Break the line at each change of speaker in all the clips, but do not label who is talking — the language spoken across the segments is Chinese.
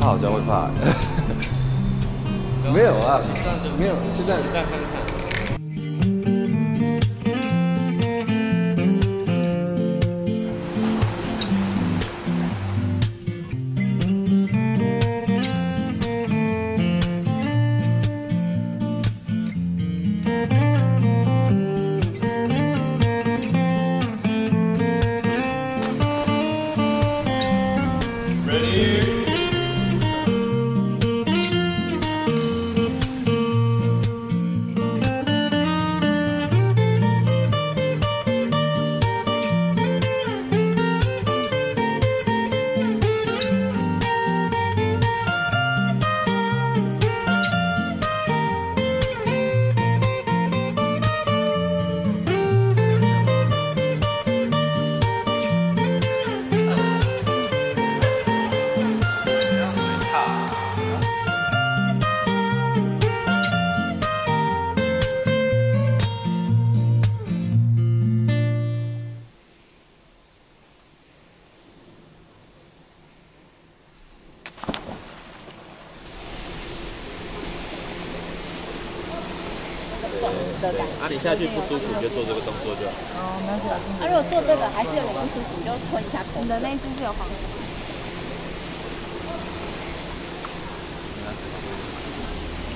他好像会怕。没有啊，没有，现在
啊，你下去不舒服你就做这个动作就好。
哦，那就要
啊，如果做这个还是有点不舒服，你就吞一下口
你。的那一只是有黄色。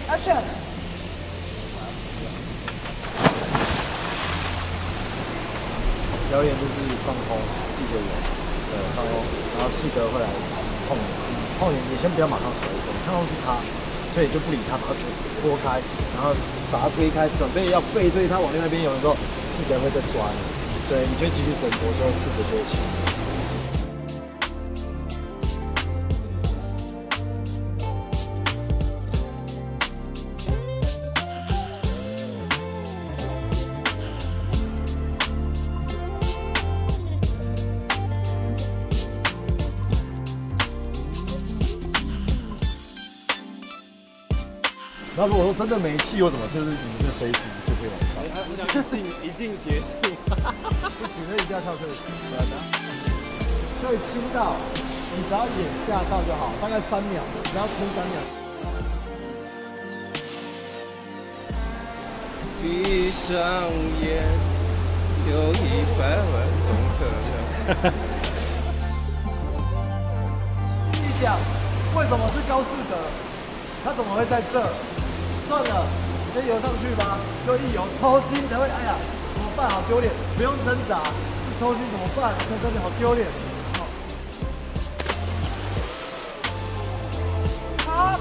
Action！
表演就是放空，闭着眼，对，放空，然后四德会来碰你，碰你，你先不要马上甩手，看到是他，所以就不理他，把手拖开，然后把他推开，准备要背对他往另外一边游的时候，四德会再抓你，对，你就继续整活之后，四德就会起那如果说真的没气又怎么，就是你就随时就可以往上。
我想一镜一镜结束。
不行，那一定要跳这里。对的。可以亲到，你只要眼下到就好，大概三秒，只要撑三秒。
闭上眼，有一百万种可能。
你想，为什么是高士德？他怎么会在这？算了，你先游上去吧。就一游抽筋才会，哎呀，怎么办？好丢脸！不用挣扎，是抽筋怎么办？真真的好丢脸。好。